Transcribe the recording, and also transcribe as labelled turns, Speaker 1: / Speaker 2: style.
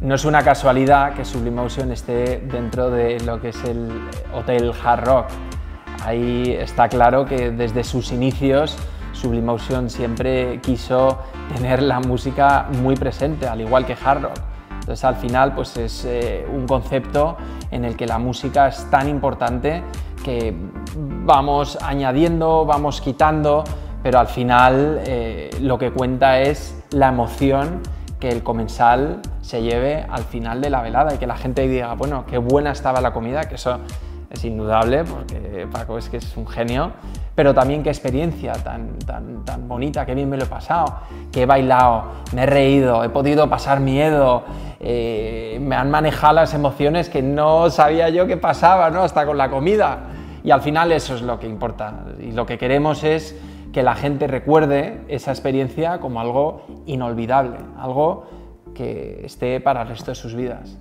Speaker 1: No es una casualidad que Sublimotion esté dentro de lo que es el Hotel Hard Rock. Ahí está claro que desde sus inicios Sublimotion siempre quiso tener la música muy presente, al igual que Hard Rock. Entonces al final pues es eh, un concepto en el que la música es tan importante que vamos añadiendo, vamos quitando, pero al final eh, lo que cuenta es la emoción que el comensal se lleve al final de la velada y que la gente diga, bueno, qué buena estaba la comida, que eso es indudable, porque Paco es que es un genio, pero también qué experiencia tan, tan, tan bonita, qué bien me lo he pasado, que he bailado, me he reído, he podido pasar miedo, eh, me han manejado las emociones que no sabía yo que pasaba, ¿no? hasta con la comida. Y al final eso es lo que importa. Y lo que queremos es que la gente recuerde esa experiencia como algo inolvidable, algo que esté para el resto de sus vidas.